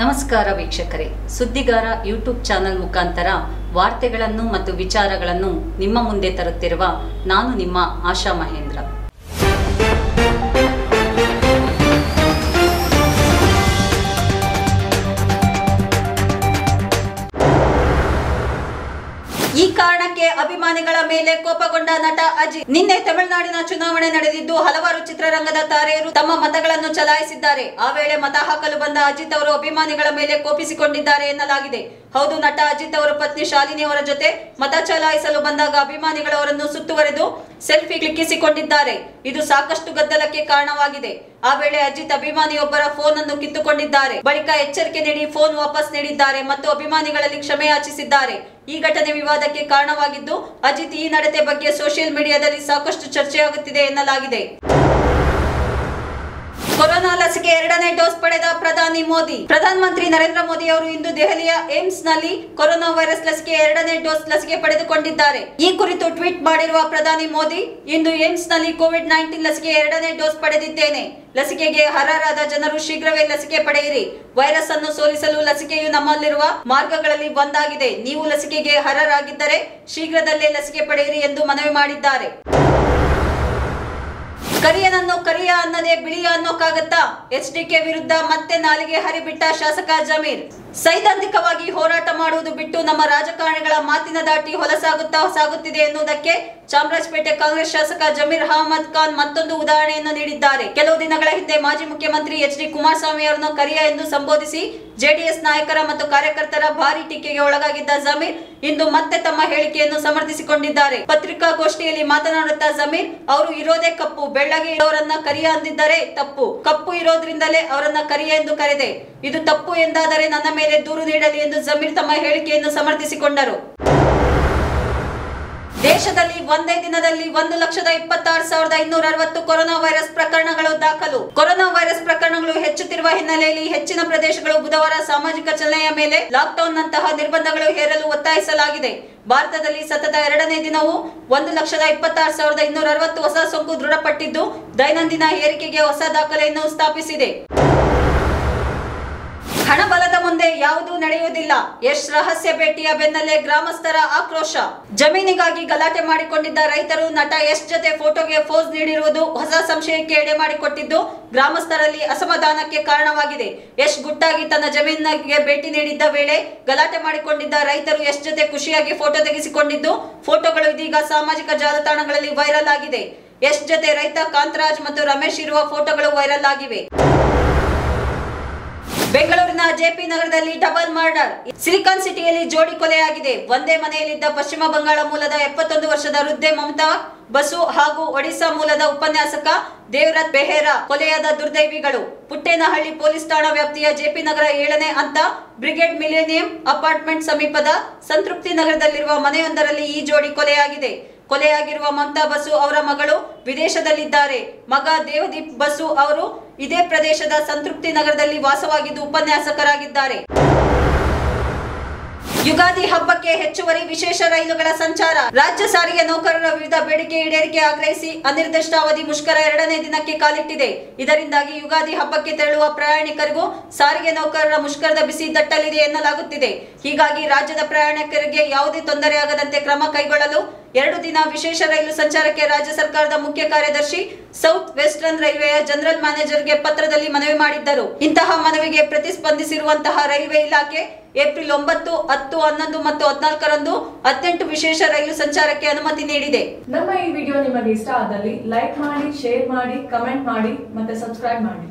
ನಮಸ್ಕಾರ ವೀಕ್ಷಕರೇ. ಸುದ್ದಿಗಾರ YouTube channel ಮುಖಾಂತರ ವಾರ್ತೆಗಳನ್ನು ಮತ್ತು ವಿಚಾರಗಳನ್ನು ನಿಮ್ಮ ಮುಂದೆ ತರುತ್ತಿರುವ ನಾನು ನಿಮ್ಮ ಆಶಾ ಮಹೇಂದ್ರ. ಈ ಅಭಿಮಾನಿಗಳ ಮೇಲೆ ಕೋಪಗೊಂಡ ನಟ ಅಜಿತ್ ನಿನ್ನೆ ತಮಿಳುನಾಡಿನ ಚುನಾವಣೆ ನಡೆದಿದ್ದು ಹಲವಾರು ಚಿತ್ರರಂಗದ ತಾರೆಯರು ತಮ್ಮ ಮತಗಳನ್ನು ಚಲಾಯಿಸಿದ್ದಾರೆ. ಆ ವೇಳೆ ಮತ ಹಾಕಲು ಬಂದ ಅಜಿತ್ ಅವರು ಅಭಿಮಾನಿಗಳ ಮೇಲೆ ಕೋಪಿಸಿಕೊಂಡಿದ್ದಾರೆ ಎನ್ನಲಾಗಿದೆ. ಹೌದು, ನಟ ಅಜಿತ್ ಅವರ ಪತ್ನಿ ಶಾಲಿನಿ ಅವರ ಜೊತೆ ಮತ ಚಲಾಯಿಸಲು ಬಂದಾಗ ಅಭಿಮಾನಿಗಳವರನ್ನು ಸುತ್ತುವರೆದು ಸೆಲ್ಫಿ ಕ್ಲಿಕ್ಕಿಸಿಕೊಂಡಿದ್ದಾರೆ. ಇದು ಸಾಕಷ್ಟು ಗದ್ದಲಕ್ಕೆ ಕಾರಣವಾಗಿದೆ. ಆ ವೇಳೆ ಅಜಿತ್ ಅಭಿಮಾನಿಯೊಬ್ಬರ ಫೋನ್ ಅನ್ನು ಕಿತ್ತುಕೊಂಡಿದ್ದಾರೆ. ಬಳಿಕ ಎಚ್ಚರಿಕೆ ನೀಡಿ ಫೋನ್ ವಾಪಸ್ ನೀಡಿದ್ದಾರೆ ಮತ್ತು ಅಭಿಮಾನಿಗಳಲ್ಲಿ ಕ್ಷಮೆ ಯಾಚಿಸಿದ್ದಾರೆ. ಈ ಘಟನೆ ವಿವಾದಕ್ಕೆ ಕಾರಣವಾಗಿದ್ದು ಅಜಿತ್ ಈ ನಡತೆ ಬಗ್ಗೆ ಸೋಷಿಯಲ್ ಮೀಡಿಯಾದಲ್ಲಿ ಸಾಕಷ್ಟು ಚರ್ಚೆಯಾಗುತ್ತಿದೆ ಎನ್ನಲಾಗಿದೆ. ಲಸಿಕೆ ಎರಡನೇ ಡೋಸ್ ಪಡೆದ ಪ್ರಧಾನಿ ಮೋದಿ. ಪ್ರಧಾನಮಂತ್ರಿ ನರೇಂದ್ರ ಮೋದಿ ಅವರು ಇಂದು ದೆಹಲಿಯ ಏಮ್ಸ್ನಲ್ಲಿ ಕೊರೋನಾ ವೈರಸ್ ಲಸಿಕೆ ಎರಡನೇ ಡೋಸ್ ಲಸಿಕೆ ಪಡೆದುಕೊಂಡಿದ್ದಾರೆ. ಈ ಕುರಿತು ಟ್ವೀಟ್ ಮಾಡಿರುವ ಪ್ರಧಾನಿ ಮೋದಿ, ಇಂದು ಏಮ್ಸ್ನಲ್ಲಿ ಕೋವಿಡ್ ನೈನ್ಟೀನ್ ಲಸಿಕೆ ಎರಡನೇ ಡೋಸ್ ಪಡೆದಿದ್ದೇನೆ. ಲಸಿಕೆಗೆ ಹರಾರಾದ ಜನರು ಶೀಘ್ರವೇ ಲಸಿಕೆ ಪಡೆಯಿರಿ. ವೈರಸ್ ಅನ್ನು ಸೋಲಿಸಲು ಲಸಿಕೆಯು ನಮ್ಮಲ್ಲಿರುವ ಮಾರ್ಗಗಳಲ್ಲಿ ಒಂದಾಗಿದೆ. ನೀವು ಲಸಿಕೆಗೆ ಹರರಾಗಿದ್ದರೆ ಶೀಘ್ರದಲ್ಲೇ ಲಸಿಕೆ ಪಡೆಯಿರಿ ಎಂದು ಮನವಿ ಮಾಡಿದ್ದಾರೆ. ಕರಿಯನನ್ನು ಕರಿಯ ಅನ್ನದೇ ಬಿಳಿಯ ಅನ್ನೋಕ್ಕಾಗತ್ತಾ ಎಚ್ಡಿಕೆ ವಿರುದ್ಧ ಮತ್ತೆ ನಾಲಿಗೆ ಹರಿಬಿಟ್ಟ ಶಾಸಕ ಜಮೀರ್. ಸೈದ್ಧಾಂತಿಕವಾಗಿ ಹೋರಾಟ ಮಾಡುವುದು ಬಿಟ್ಟು ನಮ್ಮ ರಾಜಕಾರಣಿಗಳ ಮಾತಿನ ದಾಟಿ ಹೊಲಸಾಗುತ್ತಾ ಸಾಗುತ್ತಿದೆ ಎನ್ನುವುದಕ್ಕೆ ಚಾಮರಾಜಪೇಟೆ ಕಾಂಗ್ರೆಸ್ ಶಾಸಕ ಜಮೀರ್ ಅಹಮದ್ ಖಾನ್ ಮತ್ತೊಂದು ಉದಾಹರಣೆಯನ್ನು ನೀಡಿದ್ದಾರೆ. ಕೆಲವು ದಿನಗಳ ಹಿಂದೆ ಮಾಜಿ ಮುಖ್ಯಮಂತ್ರಿ ಎಚ್ ಡಿ ಕುಮಾರಸ್ವಾಮಿ ಅವರನ್ನು ಕರಿಯ ಎಂದು ಸಂಬೋಧಿಸಿ ಜೆಡಿಎಸ್ ನಾಯಕರ ಮತ್ತು ಕಾರ್ಯಕರ್ತರ ಭಾರಿ ಟೀಕೆಗೆ ಒಳಗಾಗಿದ್ದ ಜಮೀರ್ ಇಂದು ಮತ್ತೆ ತಮ್ಮ ಹೇಳಿಕೆಯನ್ನು ಸಮರ್ಥಿಸಿಕೊಂಡಿದ್ದಾರೆ. ಪತ್ರಿಕಾಗೋಷ್ಠಿಯಲ್ಲಿ ಮಾತನಾಡುತ್ತಾ ಜಮೀರ್, ಅವರು ಇರೋದೇ ಕಪ್ಪು, ಬೆಳ್ಳಗೆ ಇರೋರನ್ನ ಕರಿಯ ಅಂದಿದ್ದರೆ ತಪ್ಪು. ಕಪ್ಪು ಇರೋದ್ರಿಂದಲೇ ಅವರನ್ನ ಕರಿಯ ಎಂದು ಕರೆದೆ. ಇದು ತಪ್ಪು ಎಂದಾದರೆ ನನ್ನ ಮೇಲೆ ದೂರು ನೀಡಲಿ ಎಂದು ಜಮೀರ್ ತಮ್ಮ ಹೇಳಿಕೆಯನ್ನು ಸಮರ್ಥಿಸಿಕೊಂಡರು. ದೇಶದಲ್ಲಿ ಒಂದೇ ದಿನದಲ್ಲಿ ಒಂದು ಲಕ್ಷದ ಇಪ್ಪತ್ತಾರು ಸಾವಿರದ ಇನ್ನೂರ ಅರವತ್ತು ಕೊರೋನಾ ವೈರಸ್ ಪ್ರಕರಣಗಳು ದಾಖಲು. ಕೊರೋನಾ ವೈರಸ್ ಪ್ರಕರಣಗಳು ಹೆಚ್ಚುತ್ತಿರುವ ಹಿನ್ನೆಲೆಯಲ್ಲಿ ಹೆಚ್ಚಿನ ಪ್ರದೇಶಗಳು ಬುಧವಾರ ಸಾಮಾಜಿಕ ಚಲನೆಯ ಮೇಲೆ ಲಾಕ್ಡೌನ್ ನಂತಹ ನಿರ್ಬಂಧಗಳು ಹೇರಲು ಒತ್ತಾಯಿಸಲಾಗಿದೆ. ಭಾರತದಲ್ಲಿ ಸತತ ಎರಡನೇ ದಿನವೂ ಒಂದು ಲಕ್ಷದ ಇಪ್ಪತ್ತಾರು ಸಾವಿರದ ಇನ್ನೂರ ಅರವತ್ತು ಹೊಸ ಸೋಂಕು ದೃಢಪಟ್ಟಿದ್ದು, ದೈನಂದಿನ ಏರಿಕೆಗೆ ಹೊಸ ದಾಖಲೆಯನ್ನು ಸ್ಥಾಪಿಸಿದೆ. ಯಾವುದೂ ನಡೆಯುವುದಿಲ್ಲ. ಯಶ್ ರಹಸ್ಯ ಭೇಟಿಯ ಬೆನ್ನಲ್ಲೇ ಗ್ರಾಮಸ್ಥರ ಆಕ್ರೋಶ. ಜಮೀನಿಗಾಗಿ ಗಲಾಟೆ ಮಾಡಿಕೊಂಡಿದ್ದ ರೈತರು ನಟ ಯಶ್ ಜೊತೆ ಫೋಟೋಗೆ ಫೋಸ್ ನೀಡಿರುವುದು ಹೊಸ ಸಂಶಯಕ್ಕೆ ಎಡೆ ಮಾಡಿಕೊಟ್ಟಿದ್ದು ಗ್ರಾಮಸ್ಥರಲ್ಲಿ ಅಸಮಾಧಾನಕ್ಕೆ ಕಾರಣವಾಗಿದೆ. ಯಶ್ ಗುಟ್ಟಾಗಿ ತನ್ನ ಜಮೀನಿಗೆ ಭೇಟಿ ನೀಡಿದ್ದ ವೇಳೆ ಗಲಾಟೆ ಮಾಡಿಕೊಂಡಿದ್ದ ರೈತರು ಯಶ್ ಜೊತೆ ಖುಷಿಯಾಗಿ ಫೋಟೋ ತೆಗೆಸಿಕೊಂಡಿದ್ದು ಫೋಟೋಗಳು ಇದೀಗ ಸಾಮಾಜಿಕ ಜಾಲತಾಣಗಳಲ್ಲಿ ವೈರಲ್ ಆಗಿದೆ. ಯಶ್ ಜೊತೆ ರೈತ ಕಾಂತರಾಜ್ ಮತ್ತು ರಮೇಶ್ ಇರುವ ಫೋಟೋಗಳು ವೈರಲ್ ಆಗಿವೆ. ಬೆಂಗಳೂರಿನ ಜೆಪಿ ನಗರದಲ್ಲಿ ಡಬಲ್ ಮರ್ಡರ್. ಸಿಲಿಕಾನ್ ಸಿಟಿಯಲ್ಲಿ ಜೋಡಿ ಕೊಲೆಯಾಗಿದೆ. ಒಂದೇ ಮನೆಯಲ್ಲಿದ್ದ ಪಶ್ಚಿಮ ಬಂಗಾಳ ಮೂಲದ ಎಪ್ಪತ್ತೊಂದು ವರ್ಷದ ವೃದ್ಧೆ ಮಮತಾ, ಬಸು ಹಾಗೂ ಒಡಿಶಾ ಮೂಲದ ಉಪನ್ಯಾಸಕ ದೇವರಥ್ ಬೆಹೇರಾ ಕೊಲೆಯಾದ ದುರ್ದೈವಿಗಳು. ಪುಟ್ಟೇನಹಳ್ಳಿ ಪೊಲೀಸ್ ಠಾಣಾ ವ್ಯಾಪ್ತಿಯ ಜೆಪಿ ನಗರ ಏಳನೇ ಹಂತ ಬ್ರಿಗೇಡ್ ಮಿಲೇನಿಯಂ ಅಪಾರ್ಟ್ಮೆಂಟ್ ಸಮೀಪದ ಸಂತೃಪ್ತಿ ನಗರದಲ್ಲಿರುವ ಮನೆಯೊಂದರಲ್ಲಿ ಈ ಜೋಡಿ ಕೊಲೆಯಾಗಿದೆ. ಕೊಲೆಯಾಗಿರುವ ಮಮತಾ ಬಸು ಅವರ ಮಗಳು ವಿದೇಶದಲ್ಲಿದ್ದಾರೆ. ಮಗ ದೇವದೀಪ್ ಬಸು ಅವರು ಇದೇ ಪ್ರದೇಶದ ಸಂತೃಪ್ತಿ ನಗರದಲ್ಲಿ ವಾಸವಾಗಿದ್ದು ಉಪನ್ಯಾಸಕರಾಗಿದ್ದಾರೆ. ಯುಗಾದಿ ಹಬ್ಬಕ್ಕೆ ಹೆಚ್ಚುವರಿ ವಿಶೇಷ ರೈಲುಗಳ ಸಂಚಾರ. ರಾಜ್ಯ ಸಾರಿಗೆ ನೌಕರರ ವಿವಿಧ ಬೇಡಿಕೆ ಈಡೇರಿಕೆ ಆಗ್ರಹಿಸಿ ಅನಿರ್ದಿಷ್ಟಾವಧಿ ಮುಷ್ಕರ ಎರಡನೇ ದಿನಕ್ಕೆ ಕಾಲಿಟ್ಟಿದೆ. ಇದರಿಂದಾಗಿ ಯುಗಾದಿ ಹಬ್ಬಕ್ಕೆ ತೆರಳುವ ಪ್ರಯಾಣಿಕರಿಗೂ ಸಾರಿಗೆ ನೌಕರರ ಮುಷ್ಕರದ ಬಿಸಿ ದಟ್ಟಲಿದೆ ಎನ್ನಲಾಗುತ್ತಿದೆ. ಹೀಗಾಗಿ ರಾಜ್ಯದ ಪ್ರಯಾಣಿಕರಿಗೆ ಯಾವುದೇ ತೊಂದರೆಯಾಗದಂತೆ ಕ್ರಮ ಕೈಗೊಳ್ಳಲು ಎರಡು ದಿನ ವಿಶೇಷ ರೈಲು ಸಂಚಾರಕ್ಕೆ ರಾಜ್ಯ ಸರ್ಕಾರದ ಮುಖ್ಯ ಕಾರ್ಯದರ್ಶಿ, ಸೌತ್ ವೆಸ್ಟರ್ನ್ ರೈಲ್ವೆಯ ಜನರಲ್ ಮ್ಯಾನೇಜರ್ಗೆ ಪತ್ರದಲ್ಲಿ ಮನವಿ ಮಾಡಿದ್ದರು. ಇಂತಹ ಮನವಿಗೆ ಪ್ರತಿಸ್ಪಂದಿಸಿರುವಂತಹ ರೈಲ್ವೆ ಇಲಾಖೆ ಏಪ್ರಿಲ್ ಒಂಬತ್ತು, ಹತ್ತು, ಹನ್ನೊಂದು ಮತ್ತು ಹದಿನಾಲ್ಕರಂದು ಹದಿನೆಂಟು ವಿಶೇಷ ರೈಲು ಸಂಚಾರಕ್ಕೆ ಅನುಮತಿ ನೀಡಿದೆ. ನಮ್ಮ ಈ ವಿಡಿಯೋ ನಿಮಗೆ ಇಷ್ಟ ಆದಲ್ಲಿ ಲೈಕ್ ಮಾಡಿ, ಶೇರ್ ಮಾಡಿ, ಕಮೆಂಟ್ ಮಾಡಿ ಮತ್ತೆ ಸಬ್ಸ್ಕ್ರೈಬ್ ಮಾಡಿ.